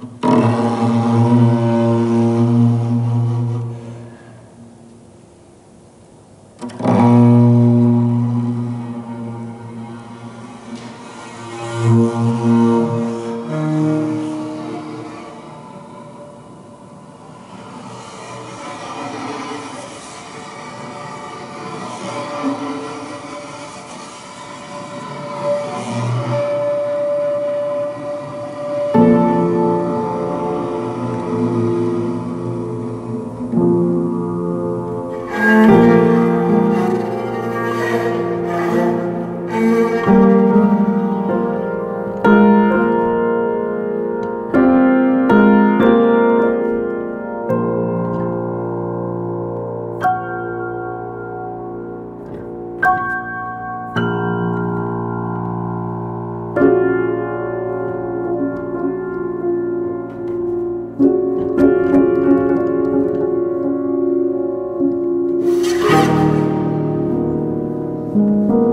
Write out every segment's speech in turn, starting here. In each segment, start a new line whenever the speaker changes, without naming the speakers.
thank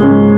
you